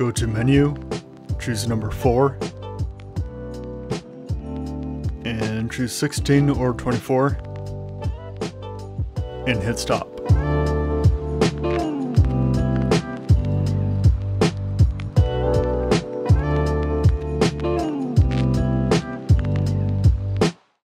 Go to menu, choose number 4, and choose 16 or 24, and hit stop.